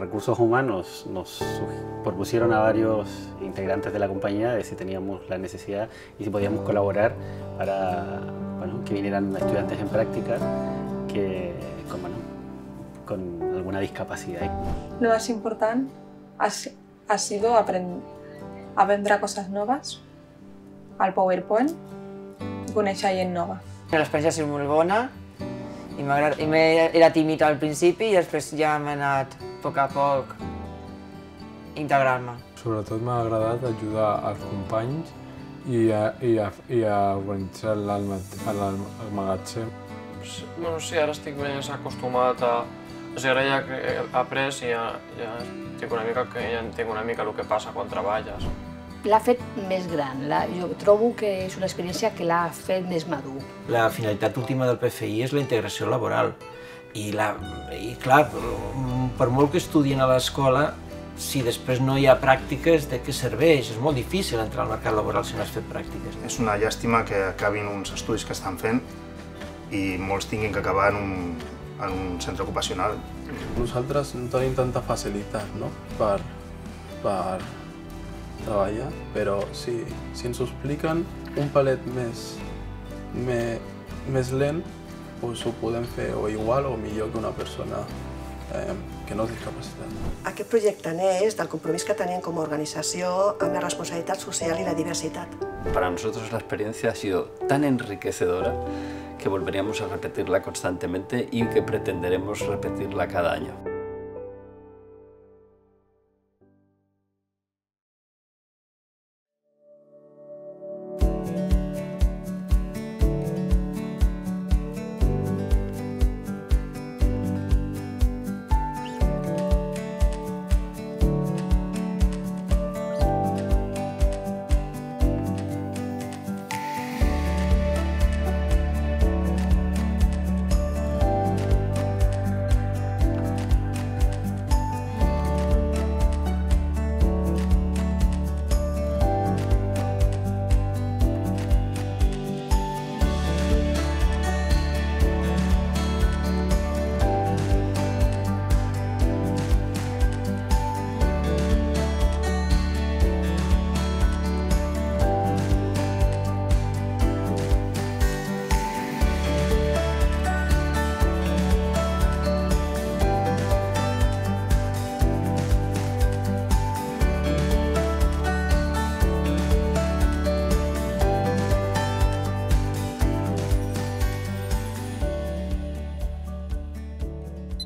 recursos humanos nos propusieron a varios integrantes de la compañía de si teníamos la necesidad y si podíamos colaborar para bueno, que vinieran estudiantes en práctica que, con, bueno, con alguna discapacidad. Lo más importante ha, ha sido aprender, aprendre coses noves, al PowerPoint, i conèixer gent nova. L'experiència ha sigut molt bona i, i era tímid al principi i després ja m'he anat poc a poc integrar-me. Sobretot m'ha agradat ajudar els companys i a, i a, i a organitzar el magatzem. Bueno, sí, ara estic més acostumat a... O sigui, ara ja he après i ja, ja estic una mica que ja entenc una mica el que passa quan treballes. L'ha fet més gran. La, jo trobo que és una experiència que l'ha fet més madur. La finalitat última del PFI és la integració laboral. I, la, i clar, per molt que estudien a l'escola, si després no hi ha pràctiques, de què serveix? És molt difícil entrar al mercat laboral si no has fet pràctiques. És una llàstima que acabin uns estudis que estan fent i molts tinguin que acabar en un, en un centre ocupacional. Nosaltres no tenim tanta facilitat no? per, per treballar, però si, si ens ho expliquen un palet més, més, més lent, doncs ho podem fer o igual o millor que una persona eh, que no és discapacitat. Aquest projecte neix del compromís que tenim com a organizació amb la responsabilitat social i la diversitat. Para nosotros la experiencia ha sido tan enriquecedora que volveríamos a repetirla constantemente y que pretenderemos repetirla cada año.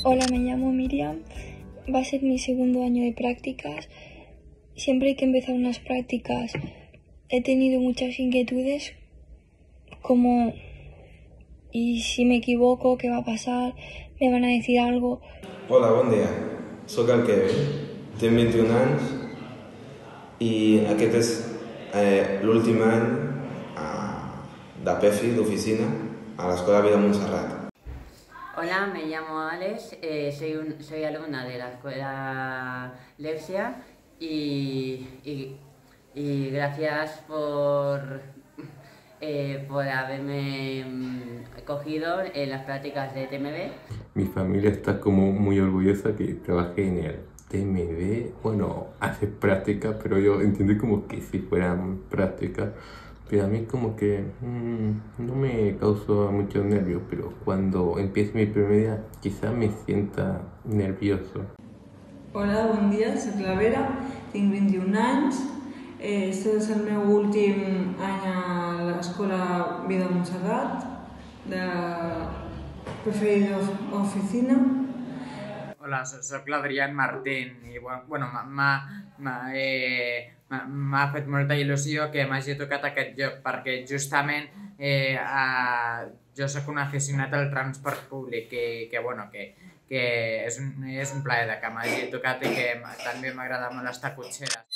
Hola, me llamo Miriam. Va a ser mi segundo año de prácticas. Siempre que he empezado unas prácticas he tenido muchas inquietudes como ¿y si me equivoco qué va a pasar? ¿Me van a decir algo? Hola, buen día. Soy el Kevin, tengo 21 años y aquest és eh, l'últim any eh, de PEFI, d'oficina, a l'Escola Vida Montserrat. Hola, me llamo Alex, eh, soy, soy alumna de la escuela Lexia y, y, y gracias por, eh, por haberme mm, cogido en las prácticas de TMB. Mi familia está como muy orgullosa que trabajé en el TMB. Bueno, hace prácticas, pero yo entiendo como que si fueran prácticas pero a mí como que mmm, no me causó mucho nervio, pero cuando empiece mi primer día quizá me sienta nervioso. Hola, bon dia, soc la Vera, tinc 21 anys, eh, este és el meu últim any a l'Escola Vida Montserrat, de preferido oficina. Hola, soc l'Adrián Martín i bueno, m'ha eh, m'ha fet molta il·lusió que m'hagi tocat aquest lloc perquè justament eh, a, jo sóc un aficionat al transport públic que, que, bueno, que, que és, un, és un plaer que m'hagi tocat i que també m'agrada molt estar a Cotxeres.